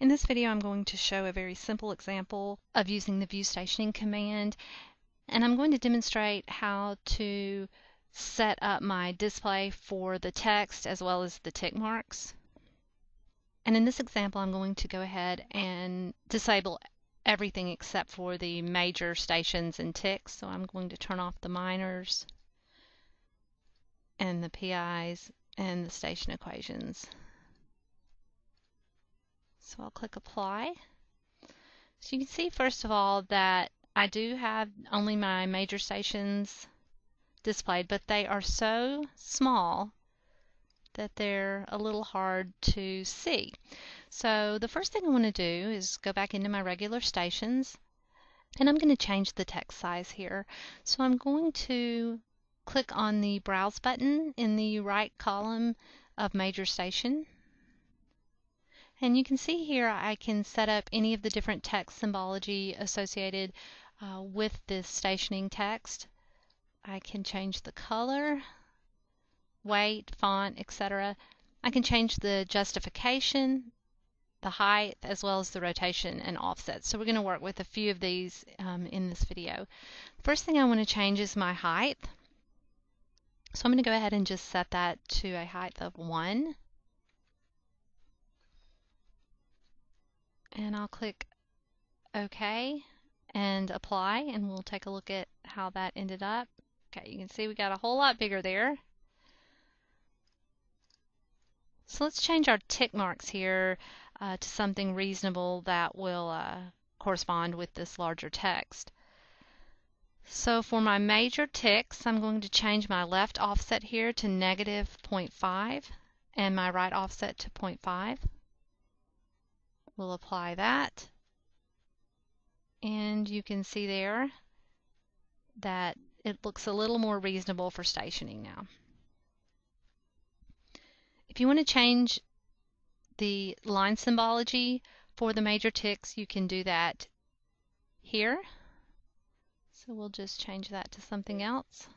In this video I'm going to show a very simple example of using the view stationing command and I'm going to demonstrate how to set up my display for the text as well as the tick marks. And in this example I'm going to go ahead and disable everything except for the major stations and ticks. So I'm going to turn off the minors and the PIs and the station equations. So I'll click apply. So you can see first of all that I do have only my major stations displayed, but they are so small that they're a little hard to see. So the first thing I want to do is go back into my regular stations and I'm going to change the text size here. So I'm going to click on the browse button in the right column of major station and you can see here I can set up any of the different text symbology associated uh, with this stationing text. I can change the color, weight, font, etc. I can change the justification, the height, as well as the rotation and offset. So we're going to work with a few of these um, in this video. First thing I want to change is my height. So I'm going to go ahead and just set that to a height of 1. And I'll click OK and apply and we'll take a look at how that ended up. Okay, you can see we got a whole lot bigger there. So let's change our tick marks here uh, to something reasonable that will uh, correspond with this larger text. So for my major ticks, I'm going to change my left offset here to negative 0.5 and my right offset to 0.5. We'll apply that. And you can see there that it looks a little more reasonable for stationing now. If you want to change the line symbology for the major ticks, you can do that here. So we'll just change that to something else.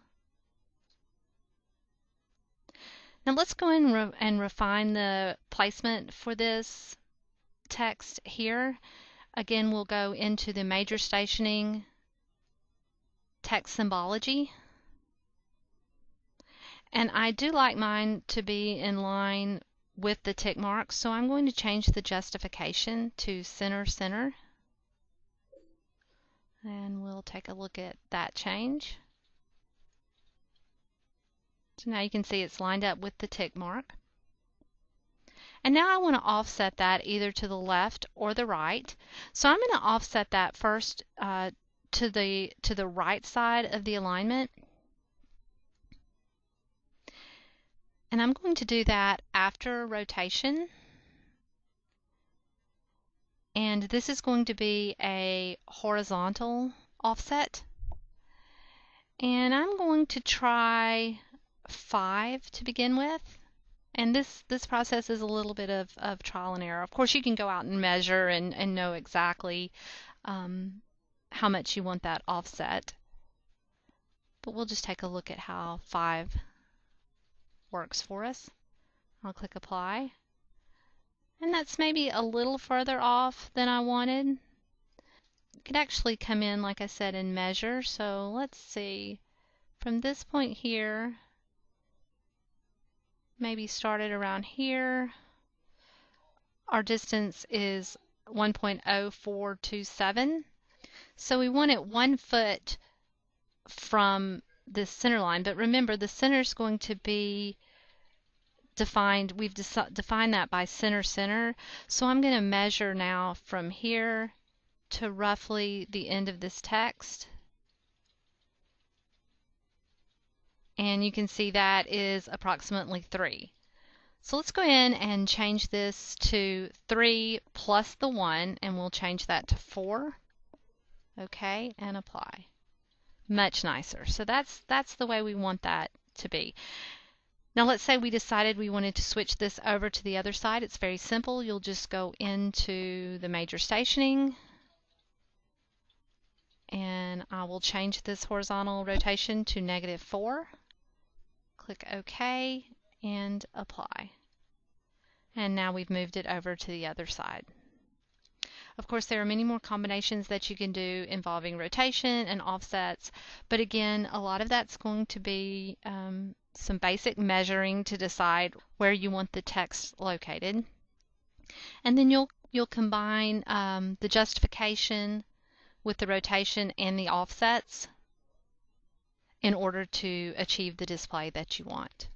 Now let's go in and, re and refine the placement for this text here. Again, we'll go into the major stationing text symbology. And I do like mine to be in line with the tick marks, so I'm going to change the justification to center center. And we'll take a look at that change. So now you can see it's lined up with the tick mark. And now I want to offset that either to the left or the right. So I'm going to offset that first uh, to the to the right side of the alignment. And I'm going to do that after rotation. And this is going to be a horizontal offset. And I'm going to try 5 to begin with. And this, this process is a little bit of, of trial and error. Of course, you can go out and measure and, and know exactly um, how much you want that offset. But we'll just take a look at how 5 works for us. I'll click Apply. And that's maybe a little further off than I wanted. You could actually come in, like I said, and measure. So let's see. From this point here maybe started around here. Our distance is 1.0427. So we want it one foot from the center line. But remember, the center is going to be defined, we've defined that by center center. So I'm going to measure now from here to roughly the end of this text. And you can see that is approximately 3. So let's go in and change this to 3 plus the 1 and we'll change that to 4. Okay, and apply. Much nicer. So that's that's the way we want that to be. Now let's say we decided we wanted to switch this over to the other side. It's very simple. You'll just go into the major stationing and I will change this horizontal rotation to negative 4 click OK and apply. And now we've moved it over to the other side. Of course, there are many more combinations that you can do involving rotation and offsets, but again, a lot of that's going to be um, some basic measuring to decide where you want the text located. And then you'll you'll combine um, the justification with the rotation and the offsets in order to achieve the display that you want.